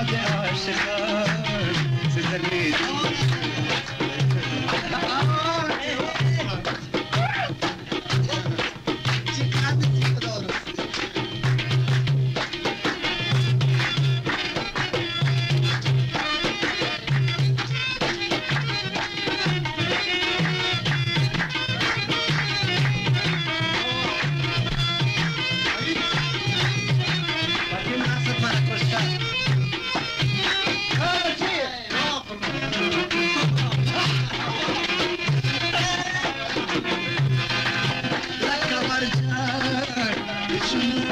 Ashika